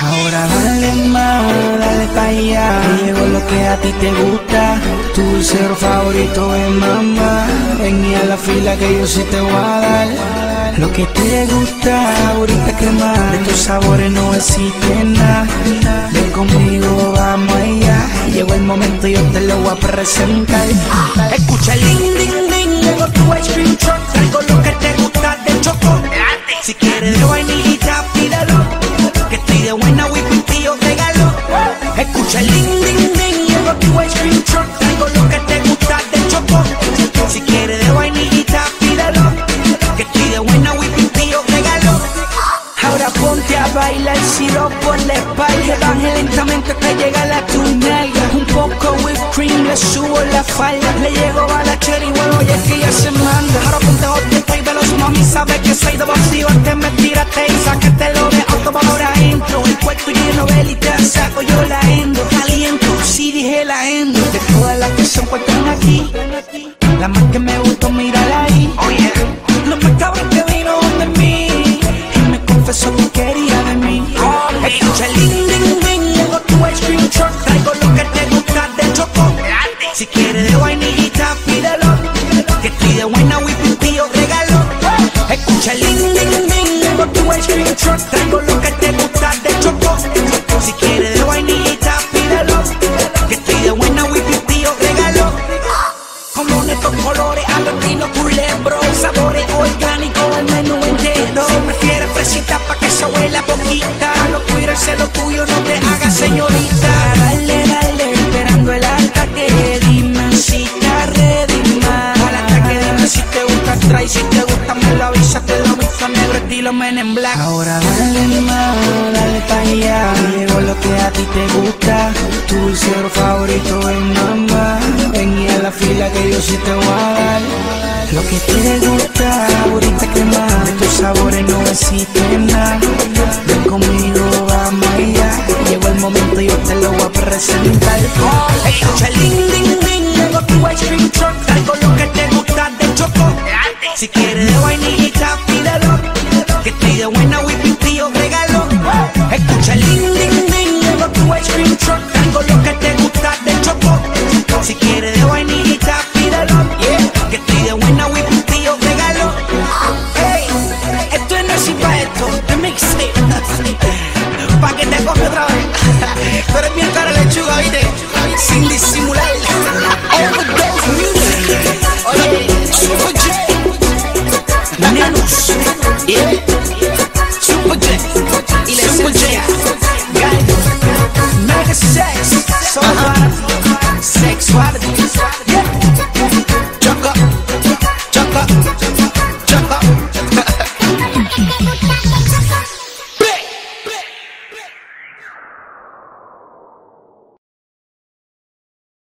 Ahora dale más, dale pa' allá. Llegó lo que a ti te gusta. Tu dulcero favorito es mamá. Ven a la fila que yo sí te voy a dar. Lo que te gusta, ahorita crema. De tus sabores no existe nada. Yo te lo voy a presentar. Escucha el ding ding ding, llegó tu ice cream truck, traigo lo que te gusta de chocolate. Si quieres de vainillita, pídelo, que estoy de buena whipping tío regalo. Escucha el ding ding ding, llegó tu ice cream Ponte a bailar siropo por la espalda Baje lentamente hasta llegar a tu nalga Un poco whipped cream, le subo la falda. Le llego a la cherry, bueno, y es que ya se manda. Ahora ponte hot y de los mami Sabes que soy de vacío. Antes me tírate y sáquetelo de auto ahora entro El cuarto lleno de y te saco yo la endo. Caliento, sí dije la endo. De todas las que se encuentran aquí La más que me gustó, mírala Traigo lo que te gusta de chocolate Si quieres de vainillita pídelo. Que estoy de buena whipping tío regalo. Escucha el ding ding ding Llegó tu truck. Traigo lo que te gusta de chocolate Si quieres de vainillita pídelo. Que estoy de buena whipping tío regalo. Como estos colores, albertino, culebro Sabores orgánicos, menú entero. Si prefieres fresita pa' que se huela poquita. Tuyo es lo tuyo, no te hagas señorita Ahora dale más, dale pa' allá Llegó lo que a ti te gusta. Tu dulcero favorito es mamá. Ven a la fila que yo sí te voy a dar. Lo que te gusta, ahorita que más. De tus sabores no existe nada. Ven conmigo, vamos allá. Llegó el momento y yo te lo voy a presentar